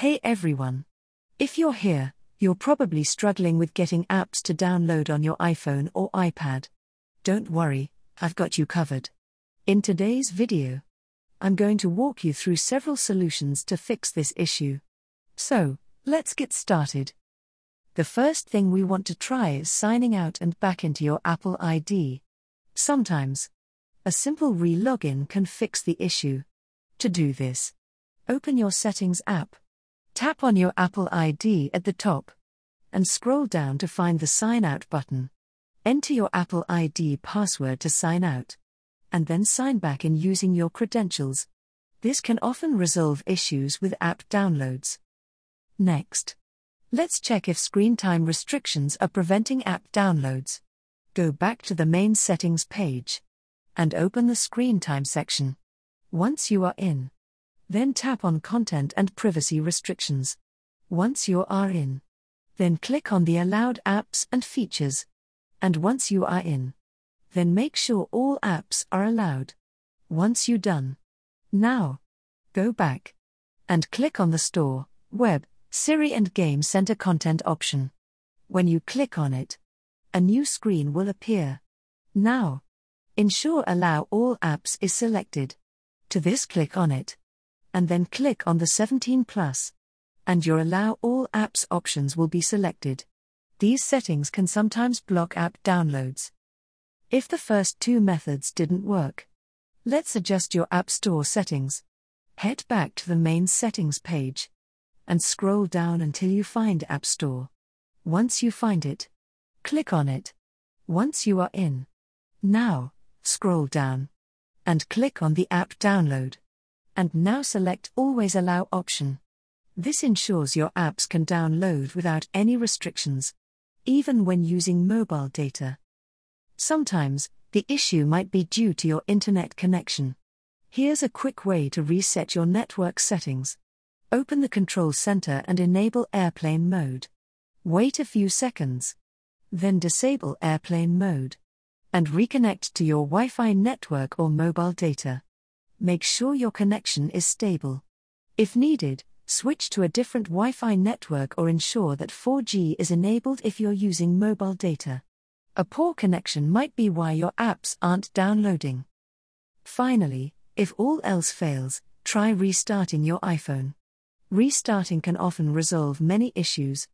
Hey everyone! If you're here, you're probably struggling with getting apps to download on your iPhone or iPad. Don't worry, I've got you covered. In today's video, I'm going to walk you through several solutions to fix this issue. So, let's get started. The first thing we want to try is signing out and back into your Apple ID. Sometimes, a simple re login can fix the issue. To do this, open your Settings app. Tap on your Apple ID at the top and scroll down to find the Sign Out button. Enter your Apple ID password to sign out, and then sign back in using your credentials. This can often resolve issues with app downloads. Next, let's check if screen time restrictions are preventing app downloads. Go back to the main settings page and open the screen time section. Once you are in, then tap on Content and Privacy Restrictions. Once you are in, then click on the Allowed Apps and Features. And once you are in, then make sure all apps are allowed. Once you done, now go back and click on the Store, Web, Siri and Game Center content option. When you click on it, a new screen will appear. Now, ensure Allow All Apps is selected. To this, click on it and then click on the 17 plus. And your Allow All Apps options will be selected. These settings can sometimes block app downloads. If the first two methods didn't work, let's adjust your App Store settings. Head back to the main settings page and scroll down until you find App Store. Once you find it, click on it. Once you are in, now, scroll down and click on the app download and now select Always Allow option. This ensures your apps can download without any restrictions, even when using mobile data. Sometimes, the issue might be due to your internet connection. Here's a quick way to reset your network settings. Open the Control Center and enable Airplane Mode. Wait a few seconds. Then disable Airplane Mode. And reconnect to your Wi Fi network or mobile data make sure your connection is stable. If needed, switch to a different Wi Fi network or ensure that 4G is enabled if you're using mobile data. A poor connection might be why your apps aren't downloading. Finally, if all else fails, try restarting your iPhone. Restarting can often resolve many issues.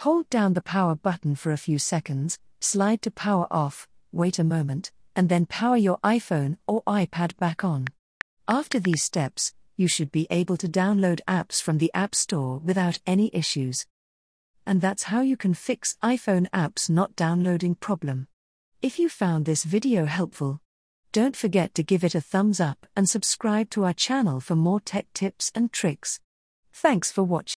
Hold down the power button for a few seconds, slide to power off, wait a moment, and then power your iPhone or iPad back on. After these steps, you should be able to download apps from the App Store without any issues. And that's how you can fix iPhone apps not downloading problem. If you found this video helpful, don't forget to give it a thumbs up and subscribe to our channel for more tech tips and tricks. Thanks for watching.